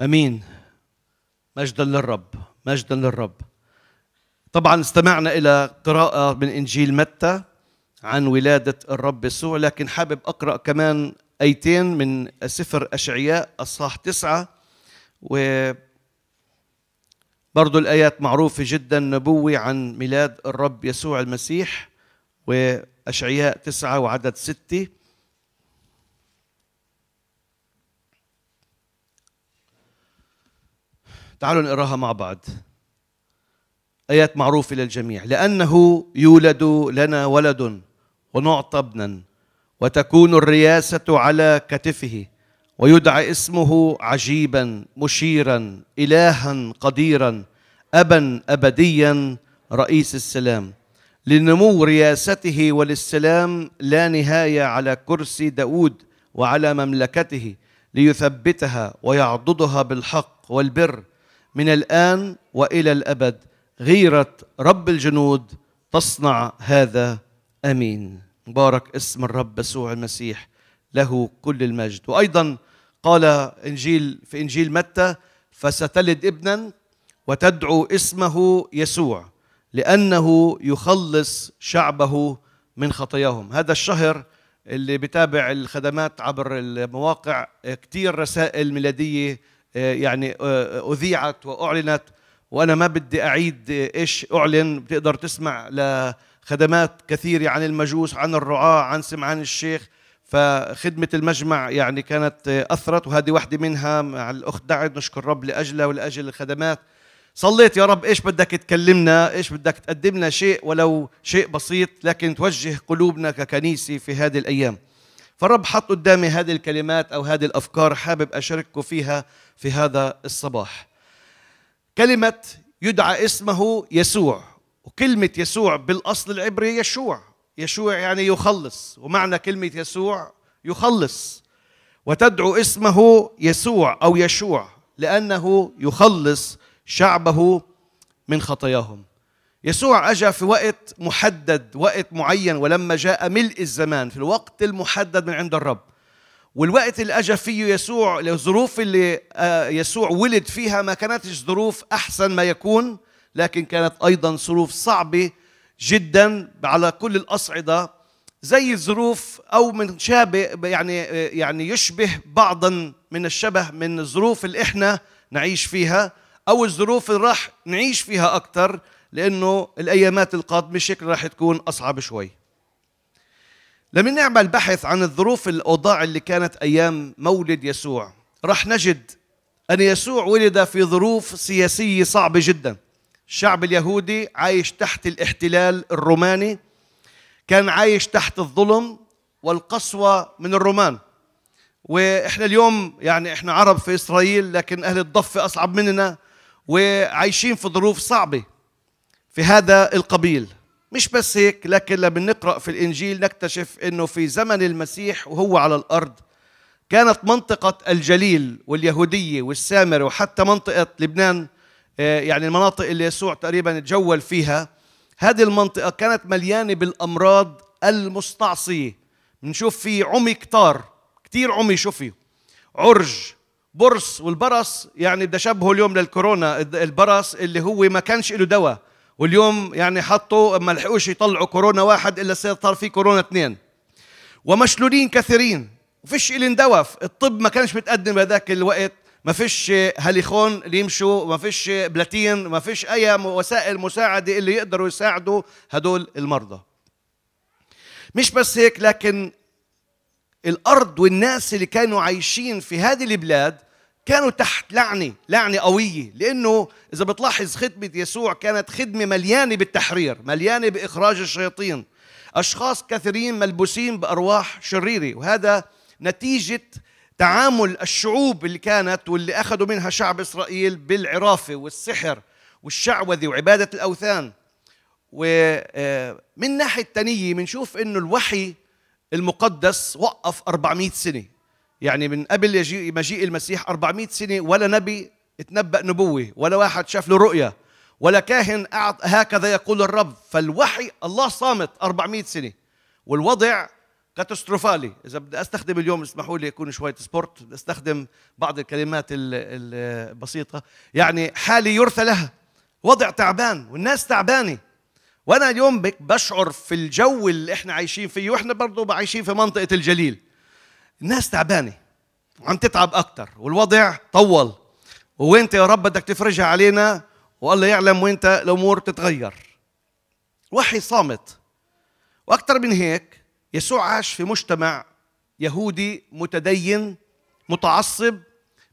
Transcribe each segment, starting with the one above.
آمين. مجدا للرب مجدا للرب. طبعا استمعنا إلى قراءة من إنجيل متى عن ولادة الرب يسوع لكن حابب أقرأ كمان آيتين من سفر أشعياء اصحاح تسعة. و برضو الآيات معروفة جدا نبوة عن ميلاد الرب يسوع المسيح وأشعياء تسعة وعدد ستة. تعالوا نقراها مع بعض. آيات معروفة للجميع. لأنه يولد لنا ولد ونعطى ابنا وتكون الرياسة على كتفه ويدعى اسمه عجيبا مشيرا إلها قديرا أبا أبديا رئيس السلام. لنمو رياسته وللسلام لا نهاية على كرسي داود وعلى مملكته ليثبتها ويعضدها بالحق والبر من الآن وإلى الأبد غيرة رب الجنود تصنع هذا. أمين. مبارك اسم الرب يسوع المسيح له كل المجد. وأيضا قال إنجيل في إنجيل متى فستلد ابنا وتدعو اسمه يسوع لأنه يخلص شعبه من خطاياهم. هذا الشهر اللي بتابع الخدمات عبر المواقع كثير رسائل ميلادية يعني أذيعت وأعلنت وأنا ما بدي أعيد إيش أعلن. بتقدر تسمع لخدمات كثيرة عن المجوس عن الرعاة عن سمعان الشيخ. فخدمة المجمع يعني كانت أثرت وهذه واحدة منها مع الأخت دعد نشكر رب لأجلها ولأجل الخدمات. صليت يا رب إيش بدك تكلمنا؟ إيش بدك تقدم لنا شيء ولو شيء بسيط لكن توجه قلوبنا ككنيسة في هذه الأيام. فالرب حط قدامي هذه الكلمات أو هذه الأفكار حابب أشارككم فيها في هذا الصباح. كلمة يدعى اسمه يسوع وكلمة يسوع بالأصل العبري يشوع. يشوع يعني يخلص ومعنى كلمة يسوع يخلص. وتدعو اسمه يسوع أو يشوع لأنه يخلص شعبه من خطاياهم. يسوع اجى في وقت محدد وقت معين ولما جاء ملء الزمان في الوقت المحدد من عند الرب. والوقت اللي اجى فيه يسوع الظروف اللي يسوع ولد فيها ما كانتش ظروف أحسن ما يكون لكن كانت أيضا ظروف صعبة جدا على كل الأصعدة زي الظروف أو من شابه يعني يعني يشبه بعضا من الشبه من الظروف اللي إحنا نعيش فيها أو الظروف اللي راح نعيش فيها أكثر لأنه الأيامات القادمة شكل راح تكون أصعب شوي. لما نعمل بحث عن الظروف الأوضاع اللي كانت أيام مولد يسوع راح نجد أن يسوع ولد في ظروف سياسية صعبة جدا. الشعب اليهودي عايش تحت الاحتلال الروماني كان عايش تحت الظلم والقسوة من الرومان. وإحنا اليوم يعني إحنا عرب في إسرائيل لكن أهل الضفة أصعب مننا وعايشين في ظروف صعبة. في هذا القبيل. مش بس هيك لكن لما نقرا في الإنجيل نكتشف إنه في زمن المسيح وهو على الأرض كانت منطقة الجليل واليهودية والسامرة وحتى منطقة لبنان يعني المناطق اللي يسوع تقريبا تجول فيها. هذه المنطقة كانت مليانة بالأمراض المستعصية. بنشوف في عمي كتار كثير عمي شو فيه؟ عرج برص والبرص يعني بدي أشبهه اليوم للكورونا البرص اللي هو ما كانش له دواء. واليوم يعني حطوا ما لحقوش يطلعوا كورونا واحد إلا صار في كورونا اثنين. ومشلولين كثيرين. وفيش إلين دواء الطب ما كانش متقدم بهذاك الوقت. ما فيش هاليخون اللي يمشوا ما فيش بلاتين ما فيش أي وسائل مساعدة اللي يقدروا يساعدوا هدول المرضى. مش بس هيك لكن الأرض والناس اللي كانوا عايشين في هذه البلاد كانوا تحت لعنة لعنة قوية لأنه إذا بتلاحظ خدمة يسوع كانت خدمة مليانة بالتحرير مليانة بإخراج الشياطين. أشخاص كثيرين ملبوسين بأرواح شريرة وهذا نتيجة تعامل الشعوب اللي كانت واللي أخذوا منها شعب إسرائيل بالعرافة والسحر والشعوذة وعبادة الأوثان. ومن ناحية الثانية بنشوف إنه الوحي المقدس وقف 400 سنة. يعني من قبل مجيء المسيح 400 سنة ولا نبي اتنبأ نبوة ولا واحد شاف له رؤية ولا كاهن هكذا يقول الرب. فالوحي الله صامت 400 سنة. والوضع קטסטרופלי. إذا بدي أستخدم اليوم اسمحوا لي يكون شوية sport. بدي أستخدم بعض الكلمات البسيطة. يعني حالي يرثى لها. وضع تعبان والناس تعبانة. وأنا اليوم بشعر في الجو اللي إحنا عايشين فيه وإحنا برضه عايشين في منطقة الجليل. الناس تعبانة وعم تتعب أكثر والوضع طول. ووينت يا رب بدك تفرجها علينا والله يعلم وينت الأمور تتغير. وحي صامت. وأكثر من هيك يسوع عاش في مجتمع يهودي متدين متعصب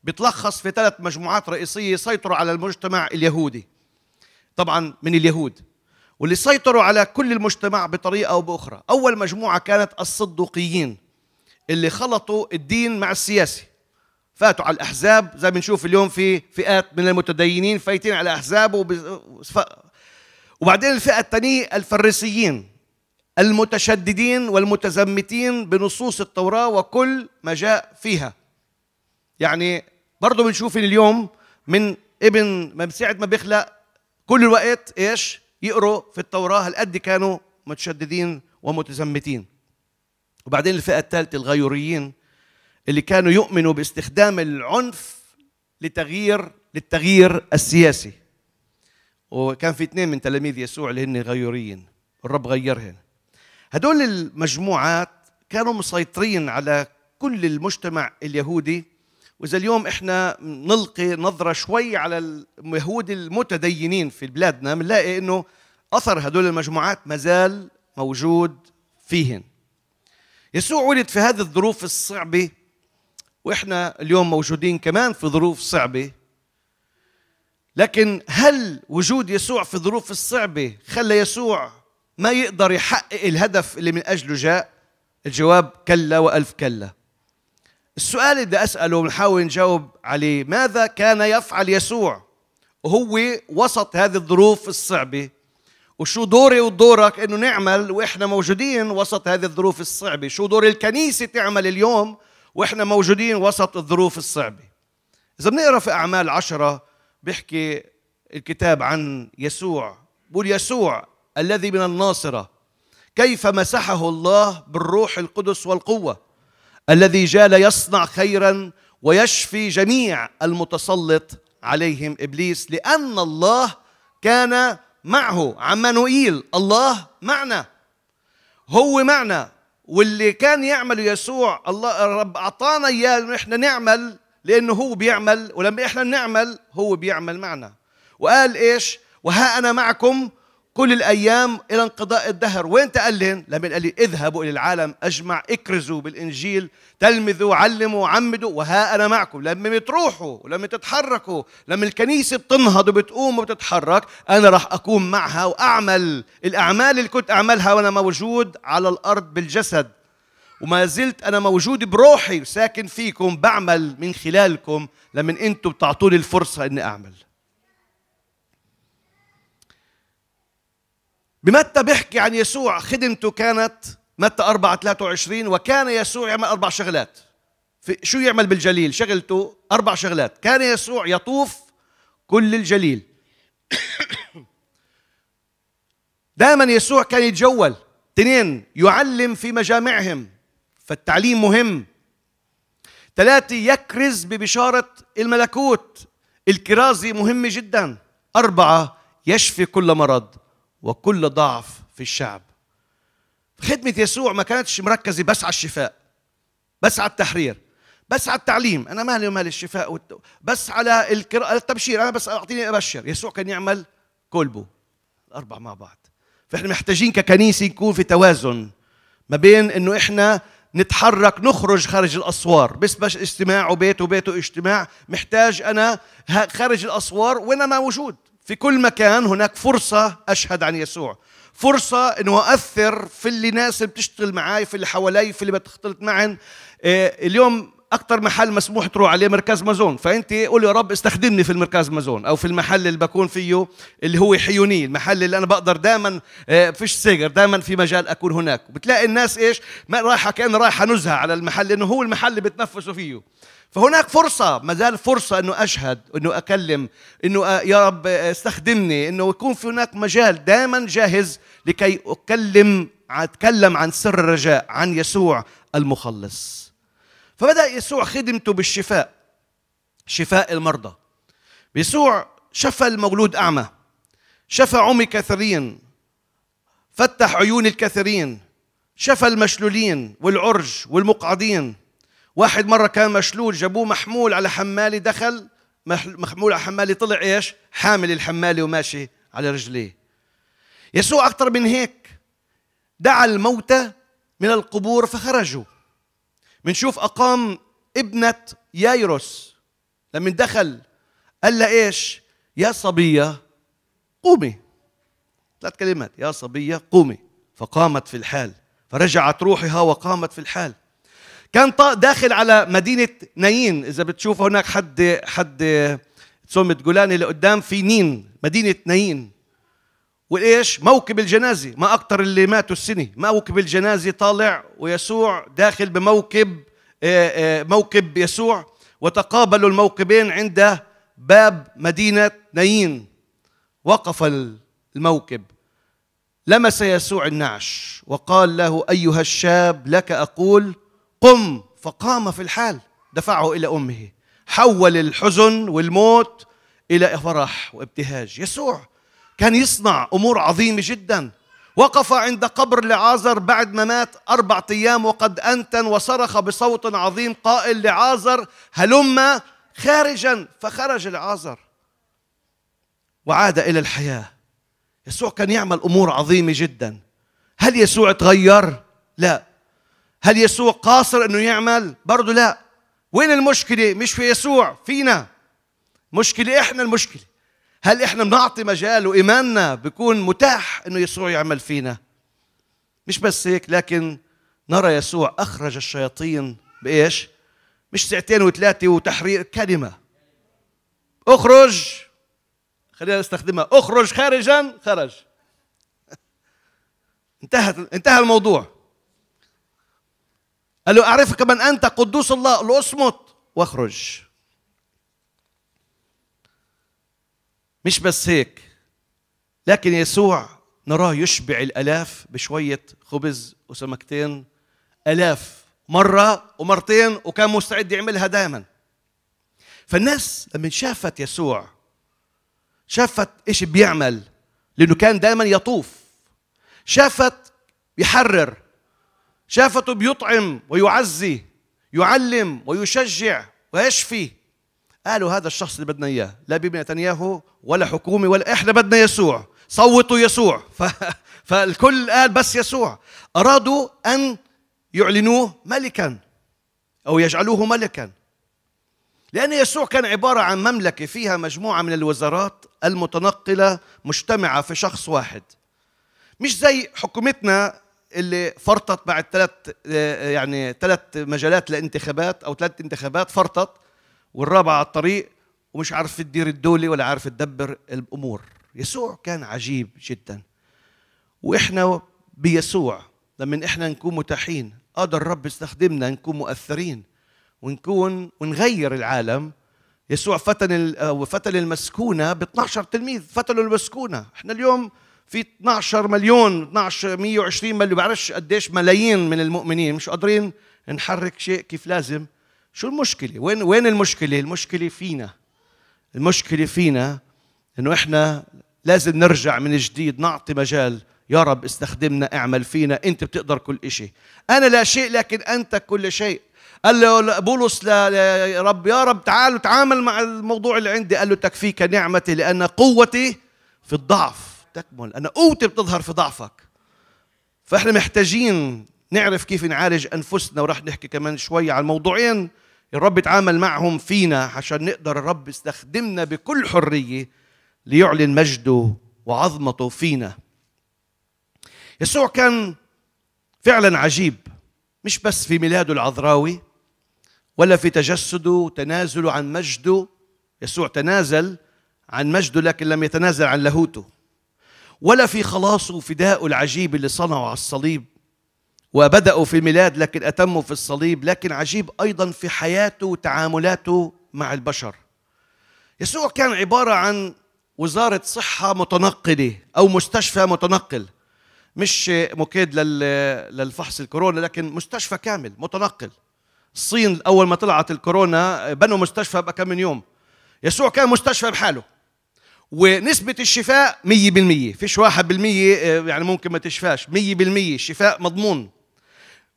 بتلخص في ثلاث مجموعات رئيسية يسيطروا على المجتمع اليهودي. طبعا من اليهود. واللي سيطروا على كل المجتمع بطريقة أو بأخرى. أول مجموعة كانت الصدوقيين. اللي خلطوا الدين مع السياسة. فاتوا على الأحزاب زي ما بنشوف اليوم في فئات من المتدينين فايتين على أحزاب وب... وبعدين الفئة الثانية الفريسيين المتشددين والمتزمتين بنصوص التوراة وكل ما جاء فيها. يعني برضه بنشوف اليوم من ابن من ساعة ما بيخلق كل الوقت إيش؟ يقروا في التوراة هالقد كانوا متشددين ومتزمتين. وبعدين الفئة الثالثة الغيوريين اللي كانوا يؤمنوا باستخدام العنف لتغيير للتغيير السياسي. وكان في اثنين من تلاميذ يسوع اللي هن غيوريين. الرب غيرهن هدول المجموعات كانوا مسيطرين على كل المجتمع اليهودي. وإذا اليوم إحنا نلقي نظرة شوي على اليهود المتدينين في بلادنا بنلاقي إنه أثر هدول المجموعات مازال موجود فيهن. يسوع ولد في هذه الظروف الصعبة وإحنا اليوم موجودين كمان في ظروف صعبة. لكن هل وجود يسوع في الظروف الصعبة خلى يسوع ما يقدر يحقق الهدف اللي من أجله جاء؟ الجواب كلا وألف كلا. السؤال اللي بدي أسأله ونحاول نجاوب عليه ماذا كان يفعل يسوع؟ وهو وسط هذه الظروف الصعبة. وشو دوري ودورك إنه نعمل وإحنا موجودين وسط هذه الظروف الصعبة؟ شو دور الكنيسة تعمل اليوم وإحنا موجودين وسط الظروف الصعبة؟ إذا بنقرأ في أعمال عشرة بيحكي الكتاب عن يسوع بقول يسوع الذي من الناصرة كيف مسحه الله بالروح القدس والقوة الذي جال يصنع خيرا ويشفي جميع المتسلط عليهم إبليس لأن الله كان معه عمانوئيل الله معنا. هو معنا. واللي كان يعمله يسوع الله الرب أعطانا إياه إنه إحنا نعمل لأنه هو بيعمل ولما إحنا نعمل هو بيعمل معنا. وقال إيش؟ وها أنا معكم كل الأيام إلى انقضاء الدهر. وين تقلن لما قال لي اذهبوا إلى العالم أجمع اكرزوا بالإنجيل تلمذوا علموا عمدوا وها أنا معكم. لما بتروحوا ولما تتحركوا لما الكنيسة بتنهض وبتقوم وبتتحرك أنا راح اكون معها وأعمل. الأعمال اللي كنت أعملها وأنا موجود على الأرض بالجسد وما زلت أنا موجود بروحي ساكن فيكم بعمل من خلالكم لما أنتم بتعطوني الفرصة إني أعمل. بمتى بيحكي عن يسوع خدمته كانت متى 4 23 وكان يسوع يعمل أربع شغلات؟ في شو يعمل بالجليل؟ شغلته أربع شغلات. كان يسوع يطوف كل الجليل. دائما يسوع كان يتجول. اثنين يعلم في مجامعهم. فالتعليم مهم. ثلاثة يكرز ببشارة الملكوت. الكرازة مهمة جدا. أربعة يشفي كل مرض. وكل ضعف في الشعب. خدمة يسوع ما كانتش مركزة بس على الشفاء بس على التحرير بس على التعليم. أنا مالي ومال الشفاء. بس على التبشير. أنا بس أعطيني أبشر. يسوع كان يعمل كولبو الأربع مع بعض. فإحنا محتاجين ككنيسة يكون في توازن ما بين إنه إحنا نتحرك نخرج خارج الأسوار. بس باش اجتماع وبيت وبيت اجتماع محتاج أنا خارج الأسوار وأنا موجود. في كل مكان هناك فرصة أشهد عن يسوع. فرصة أنه أؤثر في اللي ناس بتشتغل معي في اللي حوالي في اللي بتختلط معن. آه، اليوم أكثر محل مسموح تروح عليه مركز مازون. فأنت قول يا رب استخدمني في المركز مازون أو في المحل اللي بكون فيه اللي هو حيوني المحل اللي أنا بقدر دائما آه، فيش سيجر دائما في مجال أكون هناك. بتلاقي الناس إيش؟ ما رايحة كأن رايحة نزهة على المحل لأنه هو المحل اللي بتنفسوا فيه. فهناك فرصة ما زال فرصة إنه أشهد إنه أكلم إنه آه، يا رب آه، استخدمني إنه يكون في هناك مجال دائما جاهز لكي أكلم تكلم عن سر الرجاء عن يسوع المخلص. فبدأ يسوع خدمته بالشفاء شفاء المرضى. يسوع شفى المولود أعمى شفى عمي كثيرين فتح عيون الكثيرين شفى المشلولين والعرج والمقعدين. واحد مرة كان مشلول جابوه محمول على حمالي دخل محمول على حمالي طلع إيش؟ حامل الحمالي وماشي على رجليه. يسوع أكثر من هيك دعا الموتى من القبور فخرجوا. بنشوف أقام ابنة يايروس. لما دخل قال لها إيش؟ يا صبية قومي. ثلاث كلمات يا صبية قومي. فقامت في الحال فرجعت روحها وقامت في الحال. كان داخل على مدينة نايين. إذا بتشوف هناك حد حد صومة جولاني اللي قدام في نين مدينة نايين. وإيش؟ موكب الجنازة. ما أكثر اللي ماتوا السنة. موكب الجنازة طالع ويسوع داخل بموكب آه، آه، موكب يسوع. وتقابلوا الموكبين عند باب مدينة نايين. وقف الموكب. لمس يسوع النعش. وقال له أيها الشاب لك أقول قم فقام في الحال. دفعه إلى أمه. حول الحزن والموت إلى فرح وابتهاج. يسوع كان يصنع أمور عظيمة جدا. وقف عند قبر لعازر بعد ما مات أربعة أيام وقد أنتن وصرخ بصوت عظيم قائل لعازر هلم خارجا. فخرج لعازر. وعاد إلى الحياة. يسوع كان يعمل أمور عظيمة جدا. هل يسوع تغير؟ لا. هل يسوع قاصر أنه يعمل؟ برضه لا. وين المشكلة؟ مش في يسوع فينا. مشكلة إحنا المشكلة. هل إحنا بنعطي مجال وإيماننا بيكون متاح أنه يسوع يعمل فينا؟ مش بس هيك لكن نرى يسوع أخرج الشياطين بإيش؟ مش ساعتين وثلاثة وتحرير كلمة. أخرج. خلينا نستخدمها. أخرج خارجا خرج. انتهت انتهى الموضوع. قال له أعرفك من أنت؟ قدوس الله. قال له أصمت واخرج. مش بس هيك لكن يسوع نراه يشبع الألاف بشوية خبز وسمكتين. ألاف مرة ومرتين وكان مستعد يعملها دائما فالناس لما شافت يسوع شافت إيش بيعمل لأنه كان دائما يطوف شافت يحرر شافته بيطعم ويعزي يعلم ويشجع ويشفي. قالوا هذا الشخص اللي بدنا إياه لا بيبي نتنياهو ولا حكومة ولا إحنا بدنا يسوع. صوتوا يسوع. ف... فالكل قال بس يسوع. أرادوا أن يعلنوه ملكا أو يجعلوه ملكا. لأن يسوع كان عبارة عن مملكة فيها مجموعة من الوزارات المتنقلة مجتمعة في شخص واحد. مش زي حكومتنا اللي فرطت بعد ثلاث يعني ثلاث مجالات لانتخابات أو ثلاث انتخابات فرطت والرابعه على الطريق ومش عارف تدير الدولة ولا عارف تدبر الأمور. يسوع كان عجيب جدا. وإحنا بيسوع لما إحنا نكون متاحين قادر الرب يستخدمنا نكون مؤثرين ونكون ونغير العالم. يسوع فتن فتن المسكونة ب 12 تلميذ فتنوا المسكونة. إحنا اليوم في 12 مليون 12 120 مليون. بعرفش قديش ملايين من المؤمنين. مش قادرين نحرك شيء كيف لازم. شو المشكلة؟ وين وين المشكلة؟ المشكلة فينا. المشكلة فينا إنه إحنا لازم نرجع من جديد نعطي مجال. يا رب استخدمنا اعمل فينا. أنت بتقدر كل شيء أنا لا شيء لكن أنت كل شيء. قال له بولس يا رب يا رب تعالوا تعامل مع الموضوع اللي عندي. قال له تكفيك نعمتي لأن قوتي في الضعف. تكمل. أنا قوتي بتظهر في ضعفك. فإحنا محتاجين نعرف كيف نعالج أنفسنا وراح نحكي كمان شوي عن موضوعين الرب يتعامل معهم فينا عشان نقدر الرب يستخدمنا بكل حرية ليعلن مجده وعظمته فينا. يسوع كان فعلا عجيب مش بس في ميلاده العذراوي ولا في تجسده وتنازله عن مجده. يسوع تنازل عن مجده لكن لم يتنازل عن لاهوته. ولا في خلاصه وفدائه العجيب اللي صنعه على الصليب وبدأوا في الميلاد لكن أتموا في الصليب لكن عجيب أيضا في حياته وتعاملاته مع البشر. يسوع كان عبارة عن وزارة صحة متنقلة أو مستشفى متنقل مش مكيد للفحص الكورونا لكن مستشفى كامل متنقل. الصين أول ما طلعت الكورونا بنوا مستشفى بكم من يوم. يسوع كان مستشفى بحاله. ونسبة الشفاء 100% فيش واحد بالمية يعني ممكن ما تشفاش. 100% الشفاء مضمون.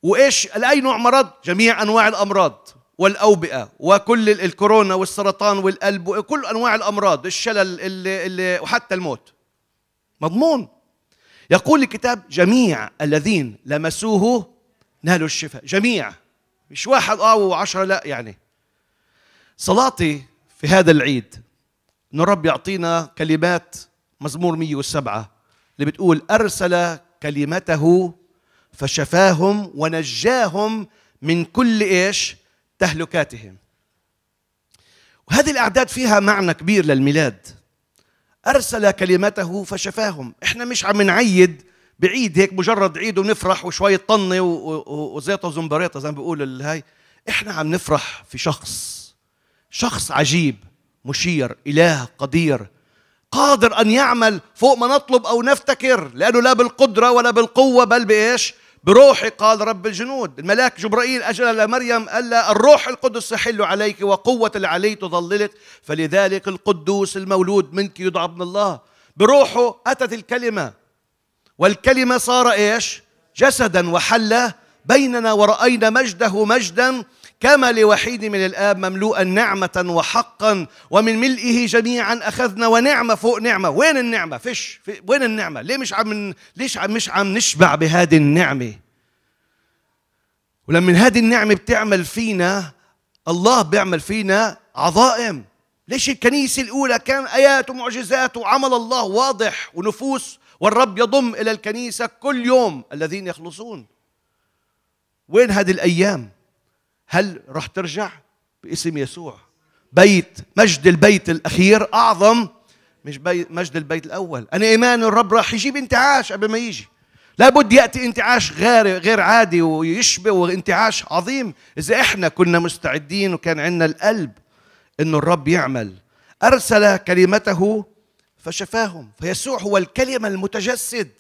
وإيش؟ لأي نوع مرض؟ جميع أنواع الأمراض والأوبئة وكل الكورونا والسرطان والقلب وكل أنواع الأمراض. الشلل اللي اللي وحتى الموت. مضمون. يقول الكتاب جميع الذين لمسوه نالوا الشفاء. جميع. مش واحد آه وعشرة لا يعني. صلاتي في هذا العيد ان الرب يعطينا كلمات مزمور 107 اللي بتقول أرسل كلمته فشفاهم ونجاهم من كل إيش؟ تهلكاتهم. وهذه الأعداد فيها معنى كبير للميلاد. أرسل كلمته فشفاهم. إحنا مش عم نعيد بعيد هيك مجرد عيد ونفرح وشوية طنة وزيطة وزنبريطة زي ما بيقولوا الهاي إحنا عم نفرح في شخص شخص عجيب. مشير إله قدير. قادر أن يعمل فوق ما نطلب أو نفتكر لأنه لا بالقدرة ولا بالقوة بل بإيش؟ بروحي قال رب الجنود. الملاك جبرائيل أجل لمريم قال الروح القدس يحل عليك وقوة العلي تظللك فلذلك القدوس المولود منك يدعى ابن الله. بروحه أتت الكلمة. والكلمة صار إيش؟ جسدا وحل بيننا ورأينا مجده مجدا. كما لوحيد من الآب مملوءا نعمة وحقا ومن ملئه جميعا أخذنا ونعمة فوق نعمة. وين النعمة؟ فيش في وين النعمة؟ ليه مش عم ليش عم مش عم نشبع بهذه النعمة؟ ولما هذه النعمة بتعمل فينا الله بيعمل فينا عظائم. ليش الكنيسة الأولى كان آيات ومعجزات وعمل الله واضح ونفوس والرب يضم إلى الكنيسة كل يوم الذين يخلصون؟ وين هذه الأيام؟ هل رح ترجع؟ باسم يسوع. بيت مجد البيت الأخير أعظم مش مجد البيت الأول. أنا إيمان الرب راح يجيب انتعاش قبل ما يجي. لابد يأتي انتعاش غير غير عادي ويشبه وانتعاش عظيم. إذا إحنا كنا مستعدين وكان عندنا القلب إنه الرب يعمل أرسل كلمته فشفاهم. فيسوع هو الكلمة المتجسد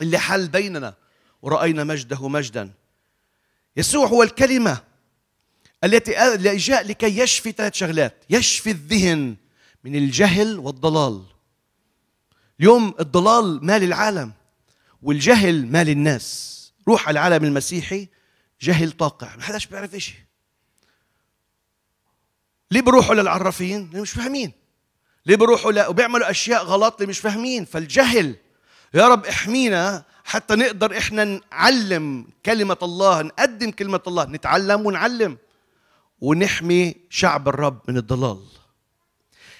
اللي حل بيننا. ورأينا مجده مجدا. يسوع هو الكلمة التي جاء لكي يشفي ثلاث شغلات. يشفي الذهن من الجهل والضلال. اليوم الضلال مال العالم والجهل مال الناس روح على العالم المسيحي جهل طاقع. ما حداش بيعرف شيء ليه بروحوا للعرافين؟ مش فاهمين. ليه بيروحوا لا وبيعملوا أشياء غلط اللي مش فاهمين؟ فالجهل. يا رب احمينا حتى نقدر إحنا نعلم كلمة الله نقدم كلمة الله نتعلم ونعلم ونحمي شعب الرب من الضلال.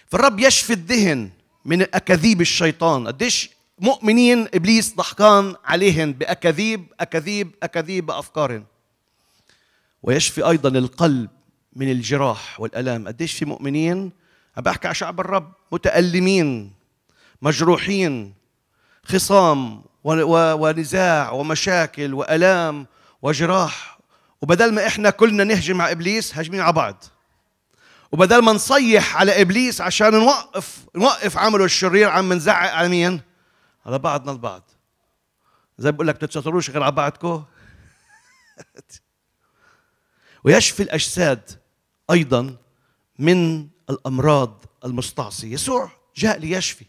فالرب يشفي الذهن من أكاذيب الشيطان. قديش مؤمنين إبليس ضحكان عليهم بأكاذيب أكاذيب أكاذيب أفكار ويشفي أيضا القلب من الجراح والألام. قديش في مؤمنين؟ عم بحكي على شعب الرب متألمين مجروحين خصام ونزاع ومشاكل وألام وجراح. وبدل ما إحنا كلنا نهجم على إبليس هاجمين على بعض. وبدل ما نصيح على إبليس عشان نوقف نوقف عمله الشرير عم نزعق على مين؟ على بعضنا البعض. زي بقول لك بتتشطروش غير على بعضكم ويشفي الأجساد أيضا من الأمراض المستعصية. يسوع جاء ليشفي.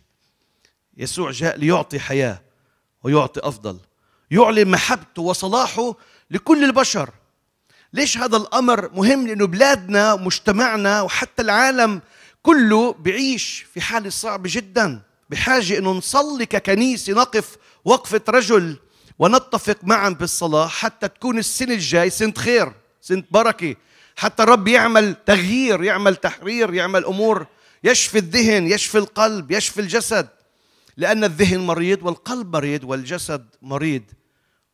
يسوع جاء ليعطي حياة. ويعطي أفضل. يعلن محبته وصلاحه لكل البشر. ليش هذا الأمر مهم؟ لأنه بلادنا مجتمعنا وحتى العالم كله بعيش في حالة صعبة جدا. بحاجة إنه نصلي ككنيسة نقف وقفة رجل ونتفق معا بالصلاة حتى تكون السنة الجاي سنة خير سنة بركة. حتى الرب يعمل تغيير يعمل تحرير يعمل أمور. يشفي الذهن يشفي القلب يشفي الجسد. لأن الذهن مريض والقلب مريض والجسد مريض.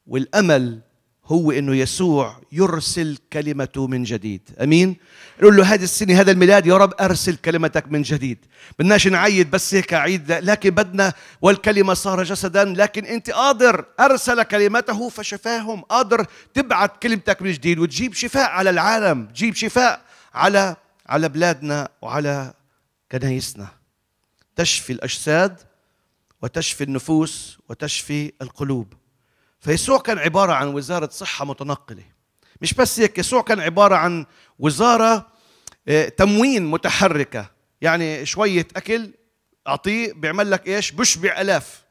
والأمل هو إنه يسوع يرسل كلمته من جديد. أمين؟ نقول له هذه السنة هذا الميلاد يا رب أرسل كلمتك من جديد. بدناش نعيد بس هيك عيد لكن بدنا والكلمة صار جسدا لكن أنت قادر. أرسل كلمته فشفاهم. قادر تبعت كلمتك من جديد وتجيب شفاء على العالم. تجيب شفاء على على بلادنا وعلى كنايسنا. تشفي الأجساد وتشفي النفوس وتشفي القلوب. فيسوع كان عبارة عن وزارة صحة متنقلة. مش بس هيك يسوع كان عبارة عن وزارة آه، تموين متحركة. يعني شوية أكل أعطيه بيعمل لك إيش؟ بشبع ألاف.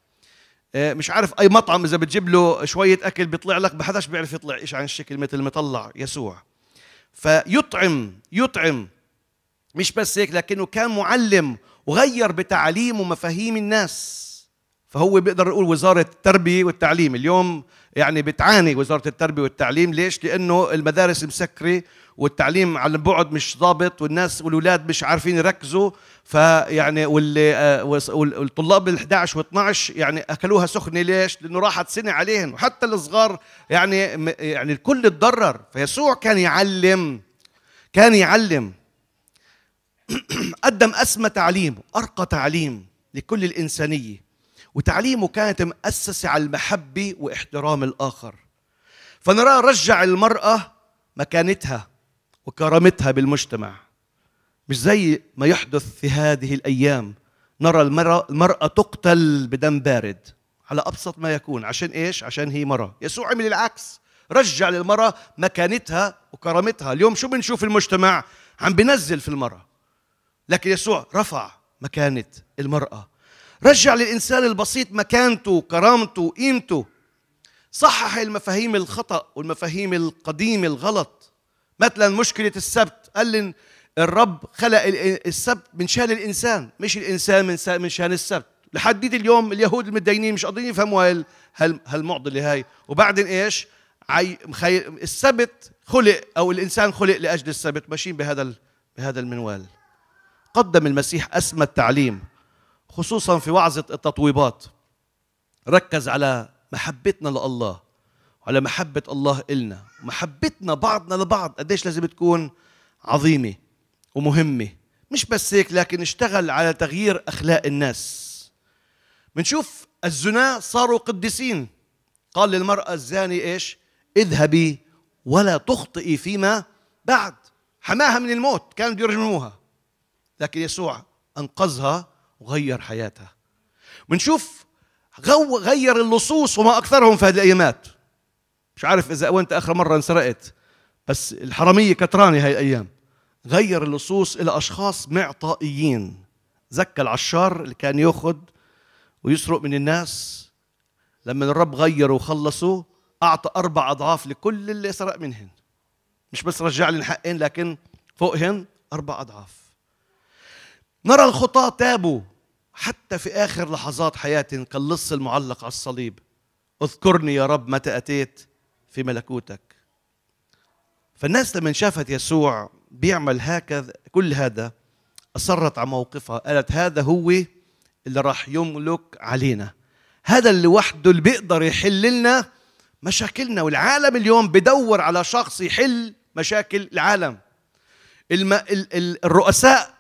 آه، مش عارف أي مطعم إذا بتجيب له شوية أكل بيطلع لك ما حداش بيعرف يطلع إيش عن الشكل مثل ما طلع يسوع. فيطعم يطعم. مش بس هيك لكنه كان معلم وغير بتعليمه مفاهيم الناس. فهو بيقدر يقول وزارة التربية والتعليم. اليوم يعني بتعاني وزارة التربية والتعليم. ليش؟ لأنه المدارس مسكرة والتعليم على بعد مش ضابط والناس والأولاد مش عارفين يركزوا. فيعني واللي والطلاب ال 11 و12 يعني أكلوها سخنة. ليش؟ لأنه راحت سنة عليهم. وحتى الصغار يعني يعني الكل تضرر. فيسوع كان يعلم. كان يعلم. قدم أسمى تعليم أرقى تعليم لكل الإنسانية. وتعليمه كانت مؤسسة على المحبة واحترام الآخر. فنراه رجع المرأة مكانتها وكرامتها بالمجتمع. مش زي ما يحدث في هذه الأيام. نرى المرأة, المرأة تقتل بدم بارد. على أبسط ما يكون. عشان إيش؟ عشان هي مرأة. يسوع عمل العكس. رجع للمرأة مكانتها وكرامتها. اليوم شو بنشوف المجتمع؟ عم بنزل في المرأة. لكن يسوع رفع مكانة المرأة. رجع للإنسان البسيط مكانته كرامته قيمته. صحح المفاهيم الخطأ والمفاهيم القديمة الغلط. مثلا مشكلة السبت. قال الرب خلق السبت من شأن الإنسان مش الإنسان من من شأن السبت. لحد اليوم اليهود المتدينين مش قادرين يفهموا هالمعضلة هاي. وبعدين إيش؟ عي... السبت خلق أو الإنسان خلق لأجل السبت. ماشيين بهذا بهذا المنوال. قدم المسيح أسمى التعليم. خصوصا في وعظة التطويبات. ركز على محبتنا لله وعلى محبة الله إلنا. ومحبتنا بعضنا لبعض قديش لازم تكون عظيمة ومهمة. مش بس هيك لكن اشتغل على تغيير أخلاق الناس. بنشوف الزنا صاروا قديسين. قال للمرأة الزاني إيش؟ اذهبي ولا تخطئي فيما بعد. حماها من الموت كانوا يرجموها. لكن يسوع أنقذها وغير حياتها. بنشوف غير اللصوص وما أكثرهم في هذه الأيامات. مش عارف إذا وأنت آخر مرة انسرقت بس الحرامية كتراني هاي الأيام. غير اللصوص إلى أشخاص معطائيين. زكى العشار اللي كان يأخذ ويسرق من الناس. لما الرب غيره وخلصه أعطى أربع أضعاف لكل اللي سرق منهن. مش بس رجع لي الحقين لكن فوقهن أربع أضعاف. نرى الخطاة تابوا. حتى في آخر لحظات حياتهم كاللص المعلق على الصليب. اذكرني يا رب متى أتيت في ملكوتك. فالناس لما شافت يسوع بيعمل هكذا كل هذا أصرت على موقفها. قالت هذا هو اللي راح يملك علينا. هذا اللي وحده اللي بيقدر يحل لنا مشاكلنا. والعالم اليوم بدور على شخص يحل مشاكل العالم. الم... ال... ال... الرؤساء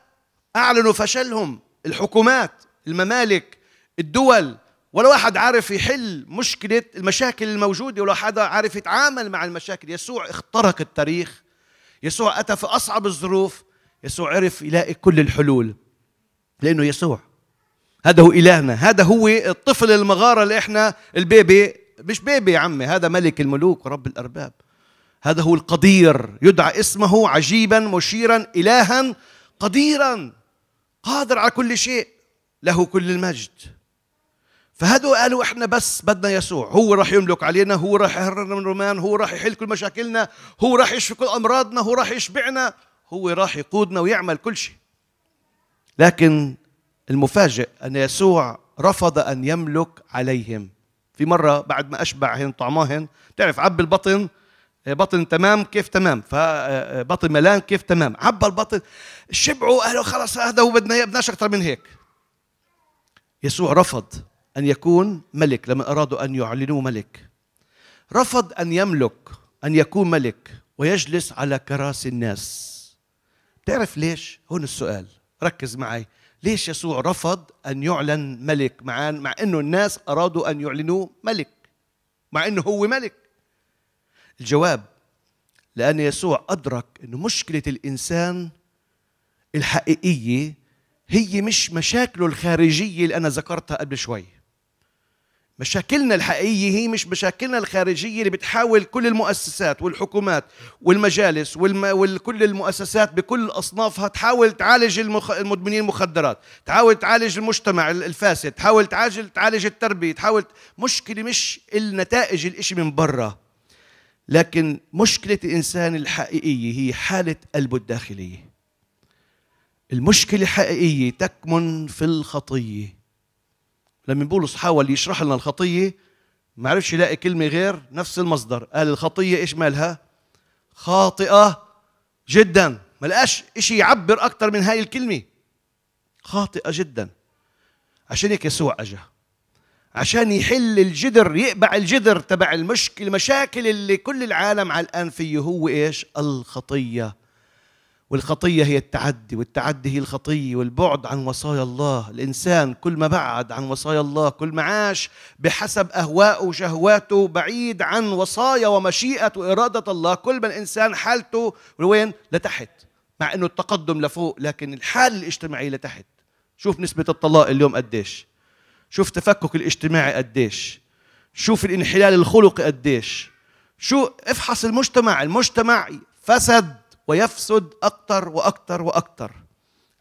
أعلنوا فشلهم. الحكومات الممالك الدول. ولا واحد عارف يحل مشكلة المشاكل الموجودة ولا حدا عارف يتعامل مع المشاكل. يسوع اخترق التاريخ. يسوع أتى في أصعب الظروف. يسوع عرف يلاقي كل الحلول لأنه يسوع. هذا هو إلهنا. هذا هو الطفل المغارة اللي إحنا البيبي. مش بيبي يا عمي هذا ملك الملوك ورب الأرباب. هذا هو القدير. يدعى اسمه عجيبا مشيرا إلها قديرا. قادر على كل شيء له كل المجد. فهدول قالوا إحنا بس بدنا يسوع هو راح يملك علينا هو راح يحررنا من الرومان هو راح يحل كل مشاكلنا هو راح يشفي كل أمراضنا هو راح يشبعنا هو راح يقودنا ويعمل كل شيء. لكن المفاجئ أن يسوع رفض أن يملك عليهم. في مرة بعد ما اشبعهن طعماهن تعرف عب البطن؟ بطن تمام كيف تمام؟ فبطن ملان كيف تمام؟ عبى البطن. شبعوا قالوا خلاص هذا هو بدنا بدناش أكثر من هيك. يسوع رفض أن يكون ملك لما أرادوا أن يعلنوه ملك. رفض أن يملك أن يكون ملك ويجلس على كراسي الناس. تعرف ليش؟ هون السؤال. ركز معي. ليش يسوع رفض أن يعلن ملك مع مع إنه الناس أرادوا أن يعلنوه ملك؟ مع إنه هو ملك. الجواب لأن يسوع أدرك أن مشكلة الإنسان الحقيقية هي مش مشاكله الخارجية اللي أنا ذكرتها قبل شوي. مشاكلنا الحقيقية هي مش مشاكلنا الخارجية اللي بتحاول كل المؤسسات والحكومات والمجالس والم... وكل المؤسسات بكل أصنافها تحاول تعالج المخ... المدمنين المخدرات تحاول تعالج المجتمع الفاسد تحاول تعالج تعالج التربية تحاول مشكلة مش النتائج الإشي من برا. لكن مشكلة الإنسان الحقيقية هي حالة قلبه الداخلية. المشكلة الحقيقية تكمن في الخطية. لما بولس حاول يشرح لنا الخطية ما عرفش يلاقي كلمة غير نفس المصدر. قال الخطية إيش مالها؟ خاطئة جدا. ما لقاش إشي يعبر أكثر من هاي الكلمة. خاطئة جدا. عشان هيك يسوع أجا. عشان يحل الجدر يقبع الجدر تبع المشكلة المشاكل اللي كل العالم علقان فيه. هو إيش؟ الخطية. والخطية هي التعدي والتعدي هي الخطية والبعد عن وصايا الله. الإنسان كل ما بعد عن وصايا الله كل ما عاش بحسب أهوائه وشهواته بعيد عن وصايا ومشيئة وإرادة الله كل ما الإنسان حالته وين؟ لتحت. مع أنه التقدم لفوق لكن الحالة الاجتماعية لتحت. شوف نسبة الطلاق اليوم قديش. شوف تفكك الاجتماعي قديش. شوف الانحلال الخلقي قديش. شو افحص المجتمع. المجتمع فسد. ويفسد أكثر وأكثر وأكثر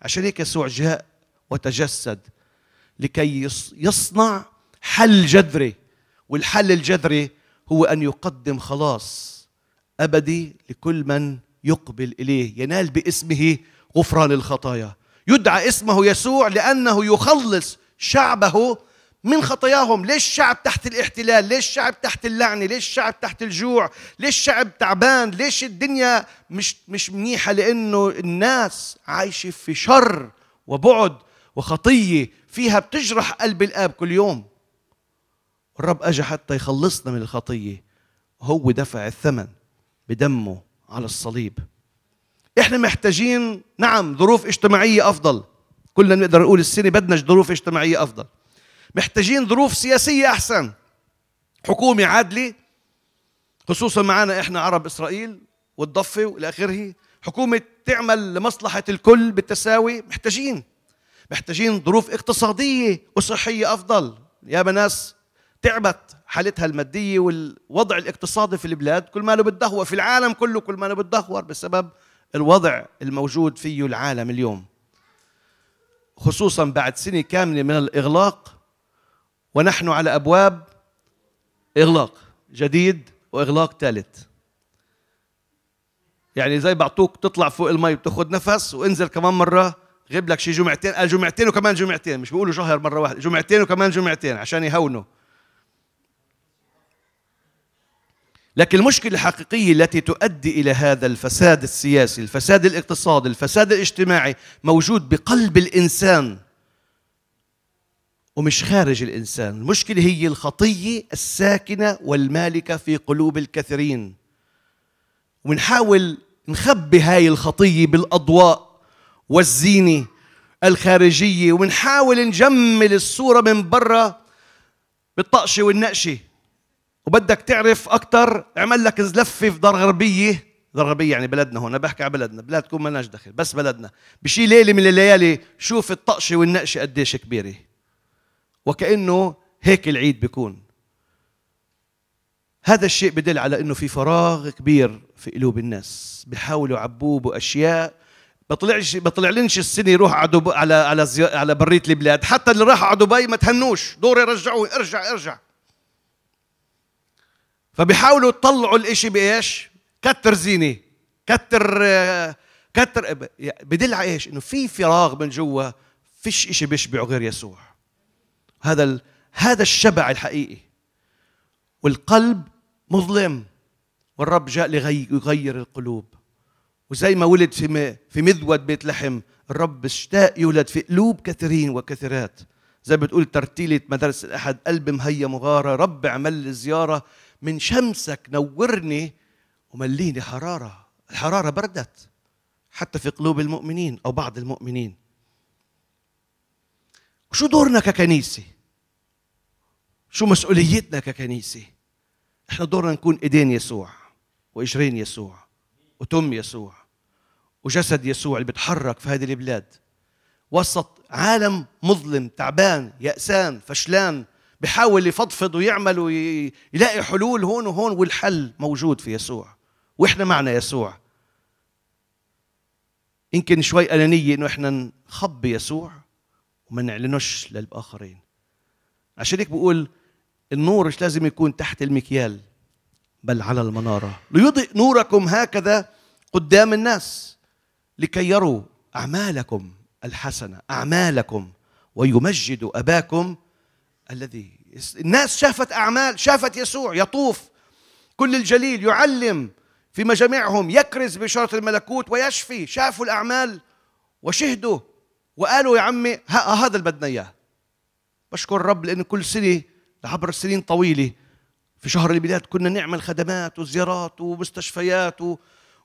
عشان هيك يسوع جاء وتجسد لكي يصنع حل جذري. والحل الجذري هو أن يقدم خلاص أبدي لكل من يقبل إليه. ينال باسمه غفران الخطايا. يدعى اسمه يسوع لأنه يخلص شعبه من خطاياهم. ليش الشعب تحت الاحتلال؟ ليش الشعب تحت اللعنة؟ ليش الشعب تحت الجوع؟ ليش الشعب تعبان؟ ليش الدنيا مش مش منيحة؟ لأنه الناس عايشة في شر وبعد وخطية. فيها بتجرح قلب الآب كل يوم. الرب أجا حتى يخلصنا من الخطية. وهو دفع الثمن بدمه على الصليب. إحنا محتاجين نعم ظروف اجتماعية أفضل. كلنا نقدر نقول السنة بدنا ظروف اجتماعية أفضل. محتاجين ظروف سياسية أحسن. حكومة عادلة خصوصا معنا إحنا عرب إسرائيل والضفة وإلى آخره. حكومة تعمل لمصلحة الكل بالتساوي. محتاجين محتاجين ظروف اقتصادية وصحية أفضل. يا ناس تعبت حالتها المادية والوضع الاقتصادي في البلاد. كل ما له بتدهور في العالم كله كل ما له بتدهور بسبب الوضع الموجود فيه العالم اليوم. خصوصا بعد سنة كاملة من الإغلاق ونحن على أبواب إغلاق جديد وإغلاق ثالث يعني زي بعطوك تطلع فوق المي بتاخذ نفس وانزل كمان مرة غيب لك شي جمعتين قال جمعتين وكمان جمعتين مش بيقولوا شهر مرة واحدة جمعتين وكمان جمعتين عشان يهونوا. لكن المشكلة الحقيقية التي تؤدي إلى هذا الفساد السياسي الفساد الاقتصادي الفساد الاجتماعي موجود بقلب الإنسان. ومش خارج الإنسان. المشكلة هي الخطية الساكنة والمالكة في قلوب الكثيرين. ونحاول نخبي هاي الخطية بالأضواء والزينة الخارجية ونحاول نجمل الصورة من برا بالطقشة والنقشة. وبدك تعرف أكثر اعمل لك لفه في دار غربية. دار غربية يعني بلدنا هون بحكي على بلدنا. بلادكم مالناش دخل بس بلدنا. بشي ليلة من الليالي شوف الطقشة والنقشة قديش كبيرة. وكأنه هيك العيد بيكون. هذا الشيء بدل على إنه في فراغ كبير في قلوب الناس بيحاولوا يعبوه باشياء بطلعش بطلع لنش السنة يروح على دب... على على زي... على برية البلاد. حتى اللي راح على دبي ما تهنوش. دور يرجعوه ارجع ارجع. فبيحاولوا يطلعوا الإشي بإيش؟ كتر زينة كتر كتر بدل على إيش؟ إنه في فراغ من جوا فيش إشي بيشبعه غير يسوع. هذا هذا الشبع الحقيقي. والقلب مظلم. والرب جاء ليغير القلوب. وزي ما ولد في في مذود بيت لحم الرب اشتاق يولد في قلوب كثيرين وكثيرات. زي بتقول ترتيلة مدارس الأحد قلب مهيا مغارة رب اعمل لي زيارة من شمسك نورني ومليني حرارة. الحرارة بردت حتى في قلوب المؤمنين أو بعض المؤمنين. شو دورنا ككنيسة؟ شو مسؤوليتنا ككنيسة؟ إحنا دورنا نكون إيدين يسوع وإجرين يسوع وتم يسوع وجسد يسوع اللي بيتحرك في هذه البلاد. وسط عالم مظلم تعبان يأسان فشلان بحاول يفضفض ويعمل ويلاقي حلول هون وهون والحل موجود في يسوع. وإحنا معنا يسوع. يمكن شوي أنانية إنه إحنا نخبي يسوع. وما نعلنوش للآخرين. عشان هيك بقول النور مش لازم يكون تحت المكيال بل على المنارة. ليضئ نوركم هكذا قدام الناس لكي يروا أعمالكم الحسنة أعمالكم ويمجدوا أباكم الذي الناس شافت أعمال شافت يسوع يطوف. كل الجليل يعلم في مجامعهم يكرز بشارة الملكوت ويشفي شافوا الأعمال وشهدوا. وقالوا يا عمي هذا اللي بدنا إياه. بشكر الرب لأن كل سنة عبر سنين طويلة. في شهر الميلاد كنا نعمل خدمات وزيارات ومستشفيات.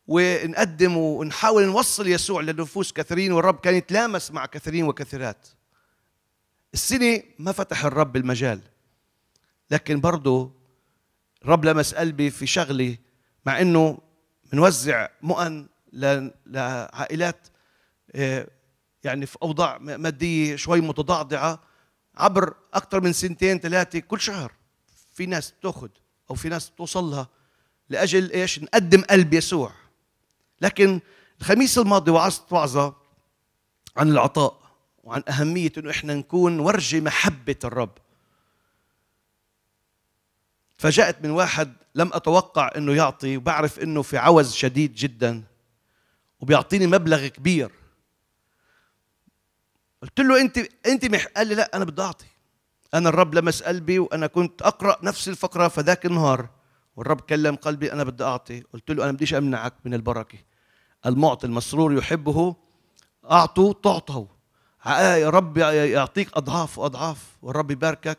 ونقدم ونحاول نوصل يسوع لنفوس كثيرين والرب كان يتلامس مع كثيرين وكثيرات. السنة ما فتح الرب المجال. لكن برضه الرب لمس قلبي في شغلة مع إنه بنوزع مؤن لعائلات آه، يعني في أوضاع مادية شوي متضعضعه عبر أكثر من سنتين ثلاثة كل شهر في ناس تأخذ أو في ناس توصلها لأجل إيش؟ نقدم قلب يسوع. لكن الخميس الماضي وعظت وعظة عن العطاء وعن أهمية إنه إحنا نكون ورجة محبة الرب. فجأت من واحد لم أتوقع أنه يعطي وبعرف أنه في عوز شديد جدا وبيعطيني مبلغ كبير. قلت له أنت أنت مح... قال لي لا أنا بدي أعطي. أنا الرب لمس قلبي وأنا كنت أقرأ نفس الفقرة فذاك النهار. والرب كلم قلبي أنا بدي أعطي. قلت له أنا بديش أمنعك من البركة. المعطي المسرور يحبه أعطوا تعطوا يا رب يعطيك أضعاف وأضعاف. والرب يباركك.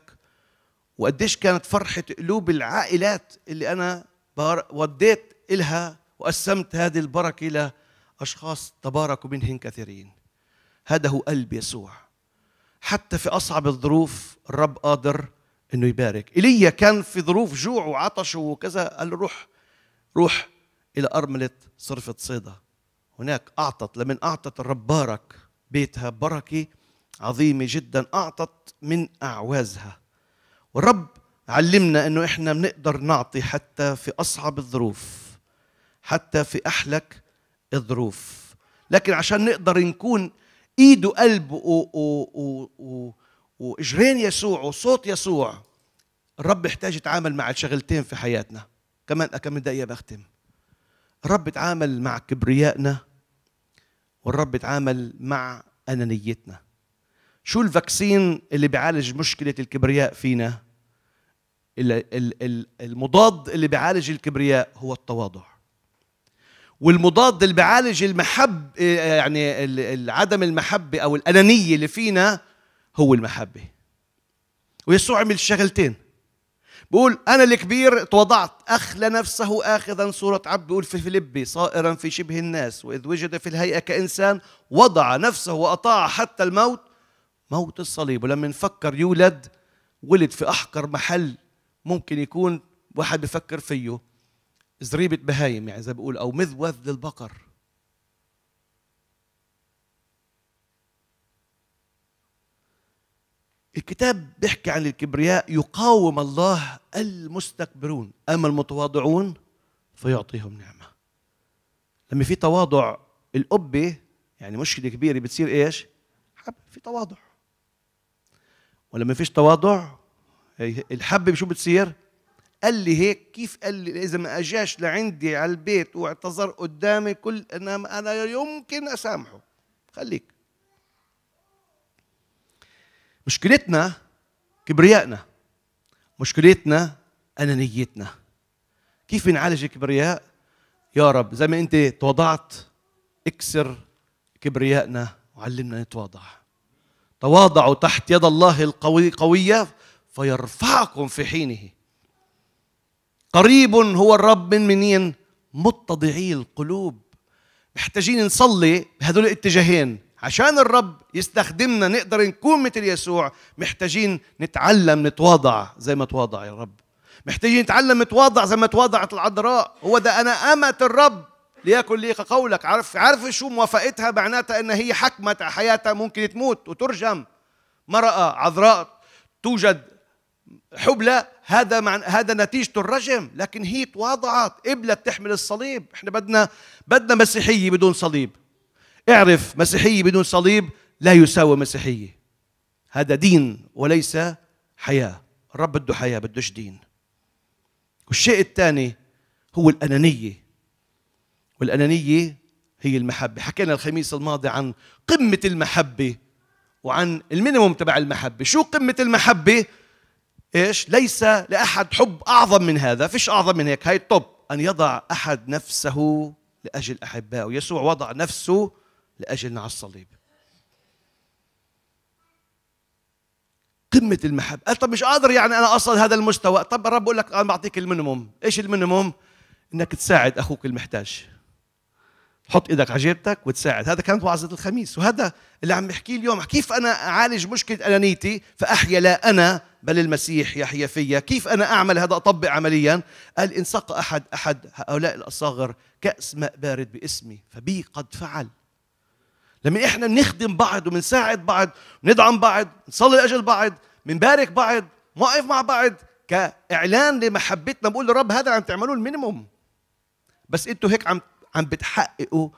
وقديش كانت فرحة قلوب العائلات اللي أنا وديت إلها وقسمت هذه البركة لأشخاص تباركوا منهم كثيرين. هو قلب يسوع. حتى في أصعب الظروف الرب قادر إنه يبارك. إيليا كان في ظروف جوع وعطش وكذا قال له روح روح إلى أرملة صرفة صيدا. هناك أعطت لمن أعطت الرب بارك بيتها بركة عظيمة جدا أعطت من أعوازها. والرب علمنا إنه إحنا بنقدر نعطي حتى في أصعب الظروف حتى في أحلك الظروف. لكن عشان نقدر نكون ايد وقلب واجرين يسوع وصوت يسوع. الرب يحتاج يتعامل مع شغلتين في حياتنا. كمان كم دقيقة بختم. الرب يتعامل مع كبريائنا والرب يتعامل مع أنانيتنا. شو الفاكسين اللي بيعالج مشكلة الكبرياء فينا؟ المضاد اللي بيعالج الكبرياء هو التواضع. والمضاد اللي بيعالج المحب يعني عدم المحبة أو الأنانية اللي فينا هو المحبة. ويسوع عمل شغلتين. بقول أنا الكبير تواضعت أخلى نفسه آخذا صورة عبد. بقول في فيليبي صائرا في شبه الناس. وإذ وجد في الهيئة كإنسان وضع نفسه وأطاع حتى الموت. موت الصليب. ولما نفكر يولد ولد في أحقر محل ممكن يكون واحد بفكر فيه. زريبة بهايم يعني زي بقول أو مذوذ للبقر الكتاب بيحكي عن الكبرياء يقاوم الله المستكبرون أما المتواضعون فيعطيهم نعمة لما في تواضع الأبة يعني مشكلة كبيرة بتصير إيش؟ في تواضع ولما فيش تواضع الحبة شو بتصير؟ قال لي هيك كيف قال لي؟ إذا ما أجاش لعندي على البيت واعتذر قدامي كل أنا أنا يمكن أسامحه. خليك. مشكلتنا كبريائنا. مشكلتنا أنانيتنا. كيف نعالج الكبرياء؟ يا رب زي ما أنت تواضعت اكسر كبريائنا وعلمنا نتواضع. تواضعوا تحت يد الله القوي قوية فيرفعكم في حينه. قريب هو الرب من منين متضعي القلوب. محتاجين نصلي بهدول الاتجاهين. عشان الرب يستخدمنا نقدر نكون مثل يسوع محتاجين نتعلم نتواضع زي ما تواضع يا رب. محتاجين نتعلم نتواضع زي ما تواضعت العذراء. هو ده أنا امة الرب ليكن لي قولك. عارف عارف شو موافقتها معناتها؟ إن هي حكمت حياتها ممكن تموت وترجم. مرأة عذراء توجد حبلى هذا مع هذا نتيجة الرجم لكن هي تواضعت. قبلت تحمل الصليب. إحنا بدنا بدنا مسيحية بدون صليب. اعرف مسيحية بدون صليب لا يساوي مسيحية. هذا دين وليس حياة. الرب بده حياة بدوش دين؟ والشيء الثاني هو الأنانية. والأنانية هي المحبة. حكينا الخميس الماضي عن قمة المحبة وعن المينيموم تبع المحبة. شو قمة المحبة؟ إيش؟ ليس لأحد حب أعظم من هذا فيش أعظم من هيك. هاي الطب أن يضع أحد نفسه لأجل أحبائه. يسوع وضع نفسه لاجلنا على الصليب. قمة المحبة. طب مش قادر يعني أنا أصل هذا المستوى. طب الرب بقول لك أنا بعطيك ال minimum. إيش ال minimum؟ إنك تساعد أخوك المحتاج. حط إيدك على جيبتك وتساعد. هذا كانت وعظة الخميس. وهذا اللي عم بحكيه اليوم. كيف أنا أعالج مشكلة أنانيتي فأحيا لا أنا بل المسيح يحيا فيا. كيف أنا أعمل هذا؟ أطبق عمليا. قال إن سقى أحد أحد هؤلاء الأصاغر كأس ماء بارد باسمي فبي قد فعل. لما إحنا بنخدم بعض وبنساعد بعض وندعم بعض نصلي لأجل بعض بنبارك بعض نوقف مع بعض كإعلان لمحبتنا بقول للرب هذا عم تعملوه المينيموم. بس إنتوا هيك عم عم بتحققوا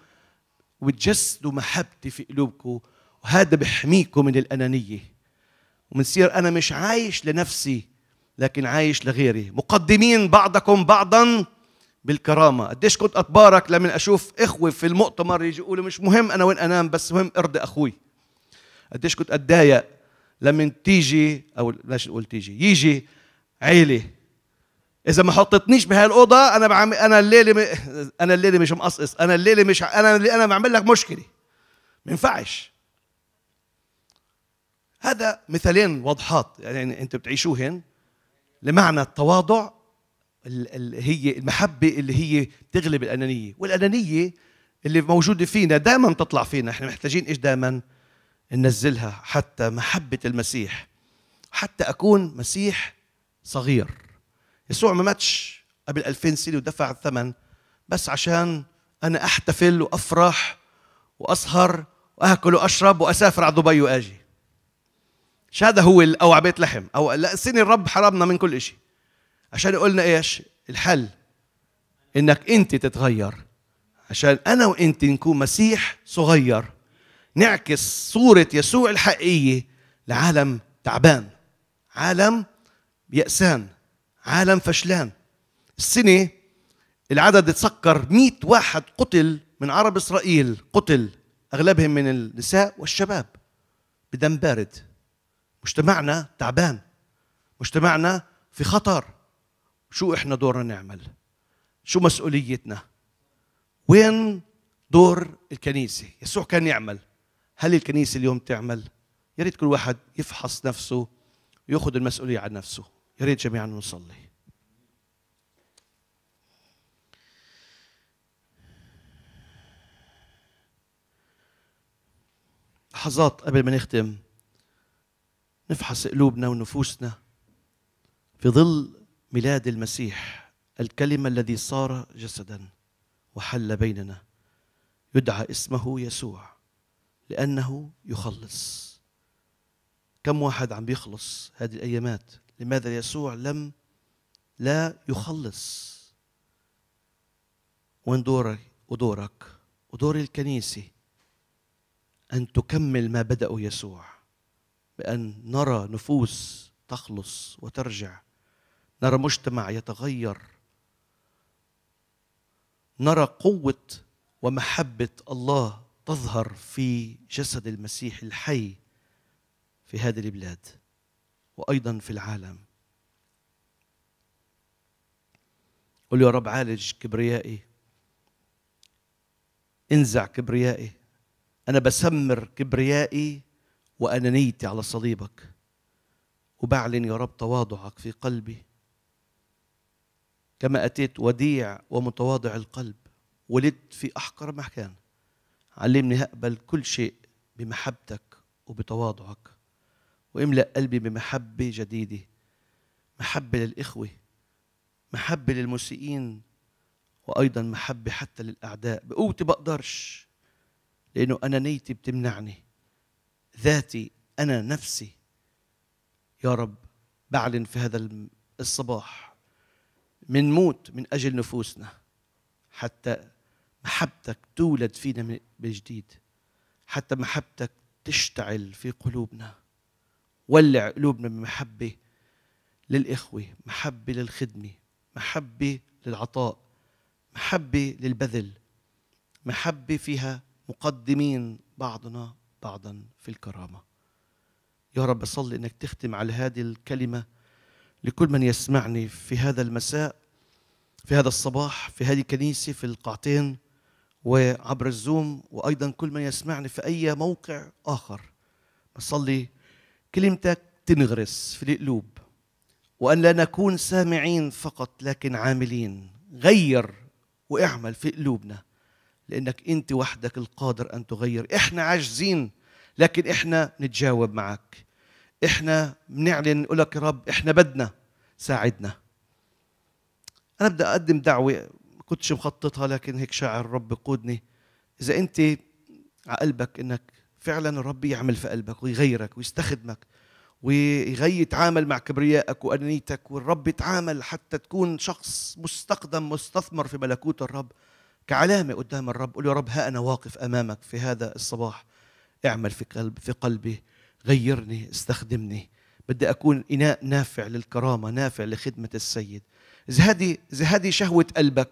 وتجسدوا محبتي في قلوبكم وهذا بحميكم من الأنانية. ومنصير أنا مش عايش لنفسي لكن عايش لغيري. مقدمين بعضكم بعضا بالكرامة. قديش كنت أتبارك لما أشوف إخوة في المؤتمر يجي يقولوا مش مهم أنا وين أنام بس مهم أرضي أخوي. قديش كنت أتضايق لما تيجي أو ليش نقول تيجي؟ يجي عيلة. إذا ما حطتنيش بهالأوضة أنا بعمل أنا الليلة م... أنا الليلة مش مقصقص. أنا الليلة مش أنا اللي أنا بعمل لك مشكلة. ما ينفعش. هذا مثالين واضحات. يعني أنتم بتعيشوهن لمعنى التواضع اللي هي المحبة اللي هي تغلب الأنانية. والأنانية اللي موجودة فينا دائما تطلع فينا. إحنا محتاجين إيش دائما ننزلها حتى محبة المسيح. حتى أكون مسيح صغير. يسوع ما ماتش قبل 2000 سنة ودفع الثمن بس عشان أنا أحتفل وأفرح وأسهر وأكل وأشرب وأسافر على دبي وآجي. مش هذا هو أو بيت لحم. أو لا سنة الرب حرمنا من كل شيء عشان يقولنا إيش؟ الحل. إنك أنت تتغير. عشان أنا وأنت نكون مسيح صغير. نعكس صورة يسوع الحقيقية لعالم تعبان. عالم يأسان. عالم فشلان. السنة العدد تسكر مئة واحد قتل من عرب إسرائيل. قتل أغلبهم من النساء والشباب. بدم بارد. مجتمعنا تعبان. مجتمعنا في خطر. شو إحنا دورنا نعمل؟ شو مسؤوليتنا؟ وين دور الكنيسة؟ يسوع كان يعمل. هل الكنيسة اليوم تعمل؟ يا ريت كل واحد يفحص نفسه ويأخذ المسؤولية عن نفسه. يا ريت جميعا نصلي. لحظات قبل ما نختم. نفحص قلوبنا ونفوسنا في ظل ميلاد المسيح الكلمة الذي صار جسدا وحل بيننا. يدعى اسمه يسوع لأنه يخلص. كم واحد عم بيخلص هذه الأيامات؟ لماذا يسوع لم لا يخلص؟ وين دوري ودورك؟ ودور الكنيسة أن تكمل ما بدأه يسوع. بأن نرى نفوس تخلص وترجع نرى مجتمع يتغير نرى قوة ومحبة الله تظهر في جسد المسيح الحي في هذه البلاد وأيضا في العالم. قل يا رب عالج كبريائي انزع كبريائي أنا بسمر كبريائي وانانيتي على صليبك. وبعلن يا رب تواضعك في قلبي. كما أتيت وديع ومتواضع القلب. ولدت في أحقر مكان. علمني اقبل كل شيء بمحبتك وبتواضعك. واملأ قلبي بمحبة جديدة. محبة للإخوة. محبة للمسيئين. وأيضا محبة حتى للأعداء. بقوتي بقدرش. لأنه أنا نيتي بتمنعني. ذاتي أنا نفسي. يا رب بعلن في هذا الصباح. من موت من أجل نفوسنا. حتى محبتك تولد فينا بجديد. حتى محبتك تشتعل في قلوبنا. ولع قلوبنا بمحبة للإخوة محبة للخدمة محبة للعطاء محبة للبذل. محبة فيها مقدمين بعضنا. بعضا في الكرامة. يا رب أصلي أنك تختم على هذه الكلمة لكل من يسمعني في هذا المساء في هذا الصباح في هذه الكنيسة في القاعتين وعبر الزوم وأيضا كل من يسمعني في أي موقع آخر. بصلي كلمتك تنغرس في القلوب وأن لا نكون سامعين فقط لكن عاملين. غير واعمل في قلوبنا. لأنك أنت وحدك القادر أن تغير. إحنا عاجزين لكن إحنا نتجاوب معك. إحنا بنعلن نقول لك يا رب إحنا بدنا ساعدنا. أنا بدي أقدم دعوة ما كنتش مخططها لكن هيك شاعر الرب قودني. إذا أنت على قلبك إنك فعلا الرب يعمل في قلبك ويغيرك ويستخدمك ويغي يتعامل مع كبريائك وأنانيتك والرب يتعامل حتى تكون شخص مستخدم مستثمر في ملكوت الرب. كعلامة قدام الرب قول يا رب ها أنا واقف أمامك في هذا الصباح. اعمل في قلب في قلبي غيرني استخدمني. بدي أكون إناء نافع للكرامة نافع لخدمة السيد. إذا هذه إذا هذه شهوة قلبك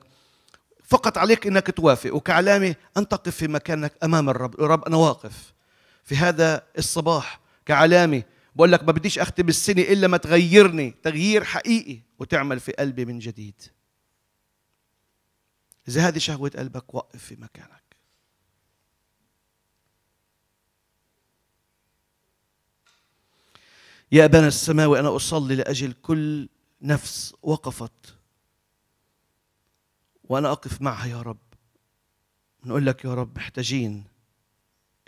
فقط عليك إنك توافق وكعلامة ان تقف في مكانك أمام الرب الرب أنا واقف في هذا الصباح كعلامة. بقول لك ما بديش أختم السنة إلا ما تغيرني تغيير حقيقي وتعمل في قلبي من جديد. اذا هذه شهوة قلبك وقف في مكانك. يا أبانا السماوي أنا أصلي لأجل كل نفس وقفت. وأنا أقف معها يا رب. نقول لك يا رب محتاجين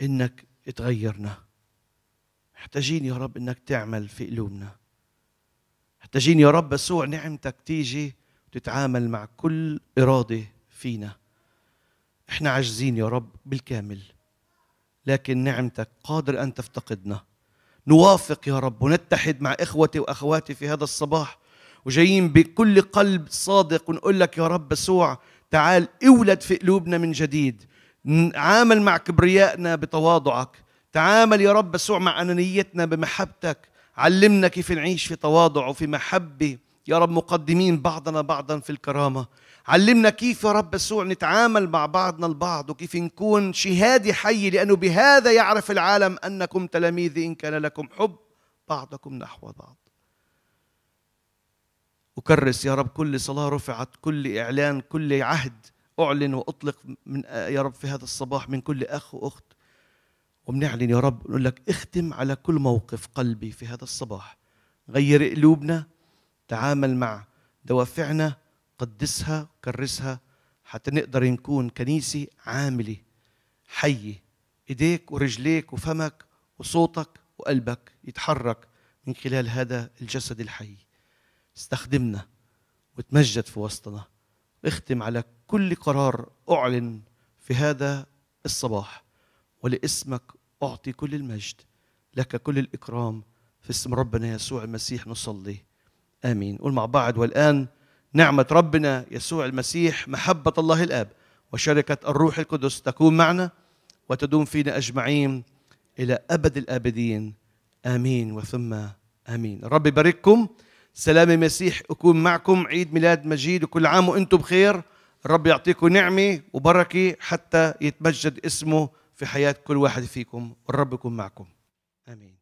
إنك تغيرنا. محتاجين يا رب إنك تعمل في قلوبنا. محتاجين يا رب يسوع نعمتك تيجي وتتعامل مع كل إرادة فينا. إحنا عاجزين يا رب بالكامل لكن نعمتك قادر أن تفتقدنا. نوافق يا رب ونتحد مع إخوتي وأخواتي في هذا الصباح وجايين بكل قلب صادق ونقول لك يا رب يسوع تعال اولد في قلوبنا من جديد. عامل مع كبريائنا بتواضعك. تعامل يا رب يسوع مع أنانيتنا بمحبتك. علمنا كيف نعيش في تواضع وفي محبة. يا رب مقدمين بعضنا بعضا في الكرامة. علمنا كيف يا رب يسوع نتعامل مع بعضنا البعض وكيف نكون شهادة حي لأنه بهذا يعرف العالم أنكم تلاميذي إن كان لكم حب بعضكم نحو بعض. أكرس يا رب كل صلاة رفعت كل إعلان كل عهد أعلن وأطلق من يا رب في هذا الصباح من كل أخ وأخت. وبنعلن يا رب نقول لك اختم على كل موقف قلبي في هذا الصباح. غير قلوبنا تعامل مع دوافعنا قدسها كرسها حتى نقدر نكون كنيسة عاملة حية. إيديك ورجليك وفمك وصوتك وقلبك يتحرك من خلال هذا الجسد الحي. استخدمنا وتمجد في وسطنا. اختم على كل قرار أعلن في هذا الصباح. ولاسمك أعطي كل المجد. لك كل الإكرام في اسم ربنا يسوع المسيح نصلي. آمين. قول مع بعض والآن نعمة ربنا يسوع المسيح محبة الله الآب وشركة الروح القدس تكون معنا وتدوم فينا أجمعين إلى أبد الآبدين. آمين وثم آمين. الرب يبارككم. سلام المسيح يكون معكم عيد ميلاد مجيد وكل عام وأنتم بخير. الرب يعطيكم نعمة وبركة حتى يتمجد اسمه في حياة كل واحد فيكم. والرب يكون معكم. آمين.